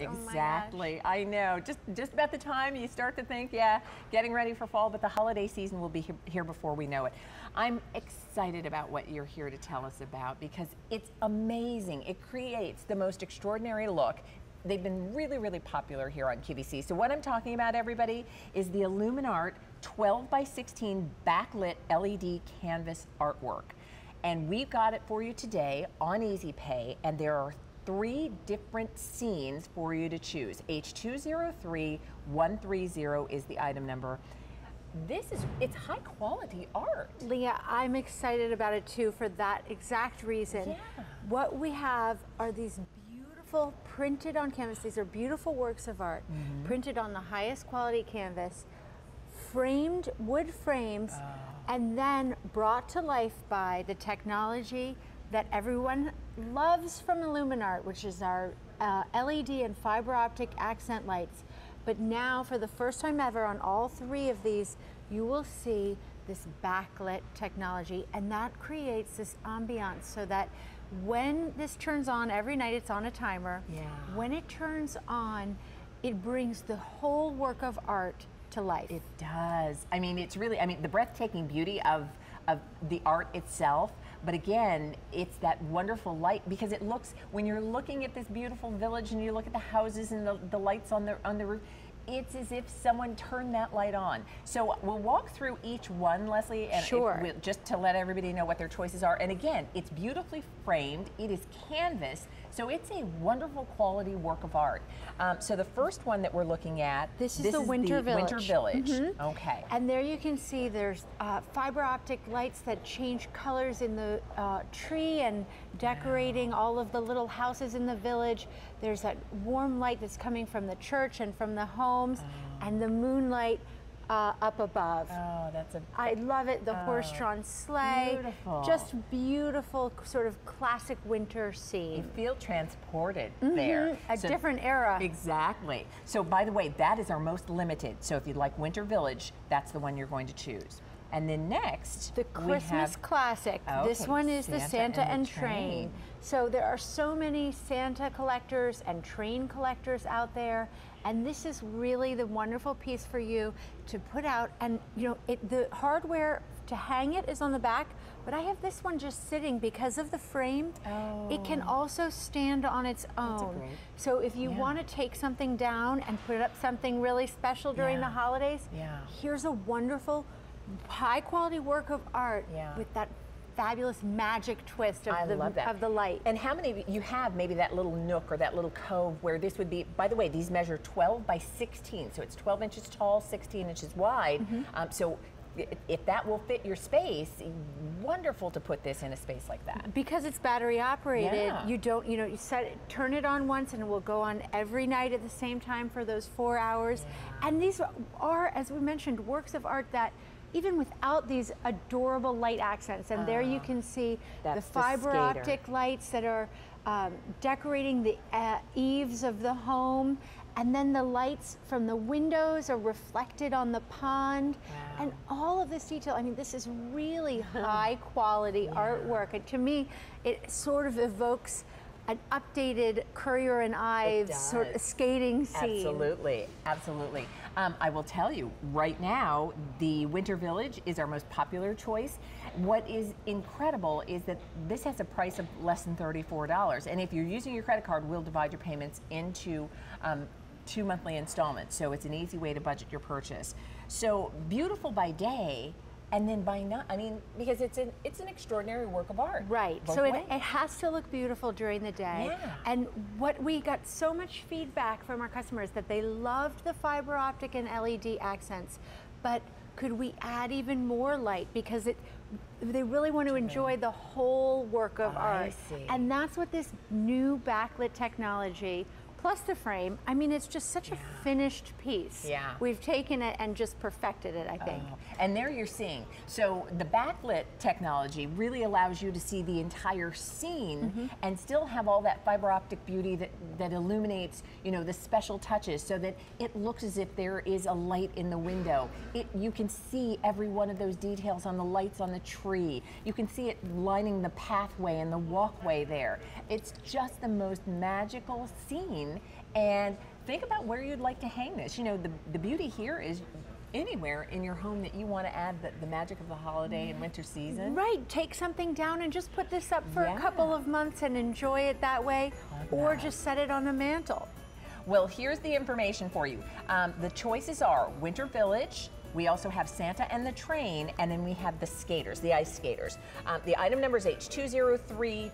Oh exactly. I know. Just just about the time you start to think, yeah, getting ready for fall, but the holiday season will be he- here before we know it. I'm excited about what you're here to tell us about because it's amazing. It creates the most extraordinary look. They've been really, really popular here on QVC. So what I'm talking about, everybody, is the Illuminart 12 by 16 backlit LED canvas artwork. And we've got it for you today on Easy Pay, and there are three different scenes for you to choose. H203130 is the item number. This is, it's high quality art. Leah, I'm excited about it too for that exact reason. Yeah. What we have are these beautiful printed on canvas. These are beautiful works of art, Mm-hmm. printed on the highest quality canvas, framed wood frames, Oh. and then brought to life by the technology that everyone loves from Illuminart, which is our uh, LED and fiber optic accent lights. But now, for the first time ever, on all three of these, you will see this backlit technology, and that creates this ambiance so that when this turns on every night, it's on a timer. Yeah. When it turns on, it brings the whole work of art to life. It does. I mean, it's really, I mean, the breathtaking beauty of, of the art itself. But again, it's that wonderful light because it looks, when you're looking at this beautiful village and you look at the houses and the, the lights on the, on the roof, it's as if someone turned that light on. So we'll walk through each one, Leslie, and Sure. we'll- just to let everybody know what their choices are. And again, it's beautifully framed. It is canvas, so it's a wonderful quality work of art. Um, so the first one that we're looking at, This is the Winter Winter Village. Mm-hmm. Okay. And there you can see there's uh, fiber optic lights that change colors in the uh, tree and decorating all of the little houses in the village. There's that warm light that's coming from the church and from the homes, and the moonlight uh, up above. Oh, that's a I love it. The horse-drawn sleigh, beautiful. just beautiful, sort of classic winter scene. you feel transported there. A So- different era. Exactly. So by the way, that is our most limited. So if you'd like Winter Village, that's the one you're going to choose. And then next, The Christmas have classic. Oh, this one is the Santa Santa and and, the train. Train. So there are so many Santa collectors and train collectors out there, and this is really the wonderful piece for you to put out. And you know, it, the hardware to hang it is on the back, but I have this one just sitting because of the frame. Oh. It can oh. also stand on its own. great- So if you Yeah. want to take something down and put up something really special during the holidays, Yeah. here's a wonderful high quality work of art Yeah. with that fabulous magic twist of I the love that. of the light. And how many of you- have maybe that little nook or that little cove where this would be, by the way, these measure 12 by 16. So it's 12 inches tall, 16 inches wide. Mm-hmm. Um, so if that will fit your space, wonderful to put this in a space like that. because it's battery operated, Yeah. you don't, you know, you set it, turn it on once and it will go on every night at the same time for those four hours. And these are, as we mentioned, works of art that even without these adorable light accents, and there you can see the Ah. That's the fiber optic lights that are um, decorating the uh, eaves of the home, and then the lights from the windows are reflected on the pond, and all of this detail. I mean, this is really high quality artwork, and to me, it sort of evokes an updated Currier and Ives sort of skating scene. Absolutely, absolutely. Um, I will tell you right now, the Winter Village is our most popular choice. What is incredible is that this has a price of less than $34. And if you're using your credit card, we'll divide your payments into um, two monthly installments. So it's an easy way to budget your purchase. So beautiful by day. And then by not I mean, because it's an it's an extraordinary work of art. Right. so it, it has to look beautiful during the day. Yeah. And what we got so much feedback from our customers that they loved the fiber optic and LED accents, but could we add even more light because it they really want to enjoy the whole work of I art. see. And that's what this new backlit technology plus the frame, I mean it's just such a finished piece. Yeah. We've taken it and just perfected it, I think. Oh, And there you're seeing. So the backlit technology really allows you to see the entire scene Mm-hmm. and still have all that fiber optic beauty that, that illuminates, you know, the special touches so that it looks as if there is a light in the window. It, you can see every one of those details on the lights on the tree. You can see it lining the pathway and the walkway there. It's just the most magical scene and think about where you'd like to hang this. You know, the, the beauty here is anywhere in your home that you want to add the, the magic of the holiday and winter season. Right, take something down and just put this up for Yeah. a couple of months and enjoy it that way, or that. just set it on the mantle. Well, here's the information for you. Um, the choices are Winter Village. We also have Santa and the Train, and then we have the skaters, the ice skaters. Um, the item number is H20313.